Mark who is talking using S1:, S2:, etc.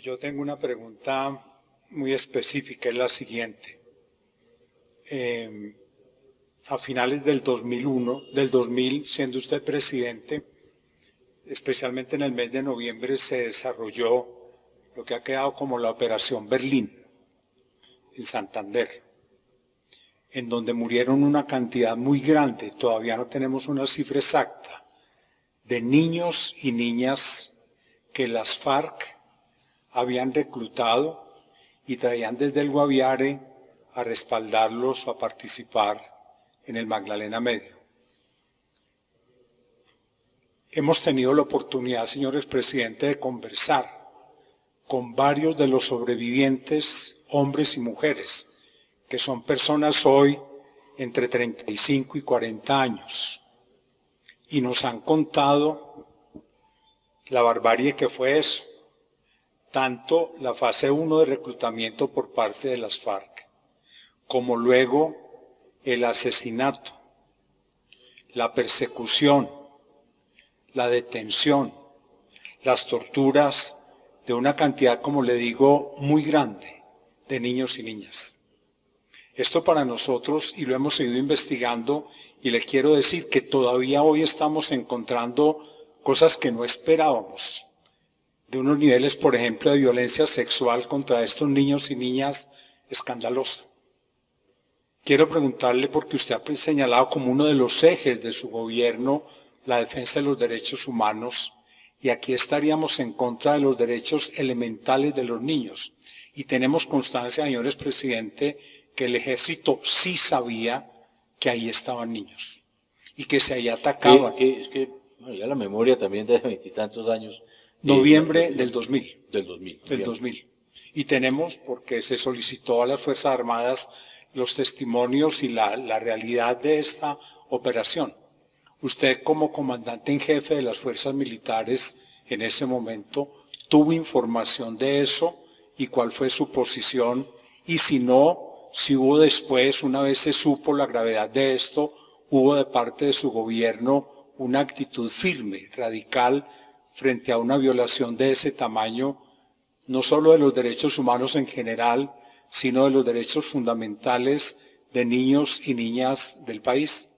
S1: Yo tengo una pregunta muy específica, es la siguiente. Eh, a finales del 2001, del 2000, siendo usted presidente, especialmente en el mes de noviembre, se desarrolló lo que ha quedado como la Operación Berlín en Santander, en donde murieron una cantidad muy grande, todavía no tenemos una cifra exacta, de niños y niñas que las FARC habían reclutado y traían desde el Guaviare a respaldarlos o a participar en el Magdalena Medio. Hemos tenido la oportunidad, señores presidente, de conversar con varios de los sobrevivientes, hombres y mujeres, que son personas hoy entre 35 y 40 años, y nos han contado la barbarie que fue eso, tanto la fase 1 de reclutamiento por parte de las FARC, como luego el asesinato, la persecución, la detención, las torturas de una cantidad, como le digo, muy grande de niños y niñas. Esto para nosotros, y lo hemos seguido investigando, y le quiero decir que todavía hoy estamos encontrando cosas que no esperábamos, de unos niveles, por ejemplo, de violencia sexual contra estos niños y niñas escandalosa. Quiero preguntarle, porque usted ha señalado como uno de los ejes de su gobierno la defensa de los derechos humanos, y aquí estaríamos en contra de los derechos elementales de los niños. Y tenemos constancia, señores presidente, que el ejército sí sabía que ahí estaban niños y que se ahí atacaban.
S2: es que ya la memoria también de veintitantos años.
S1: Noviembre del 2000.
S2: Del 2000.
S1: Del 2000. Y tenemos, porque se solicitó a las Fuerzas Armadas los testimonios y la, la realidad de esta operación. Usted como comandante en jefe de las fuerzas militares en ese momento tuvo información de eso y cuál fue su posición y si no, si hubo después, una vez se supo la gravedad de esto, hubo de parte de su gobierno una actitud firme, radical, frente a una violación de ese tamaño, no solo de los derechos humanos en general, sino de los derechos fundamentales de niños y niñas del país.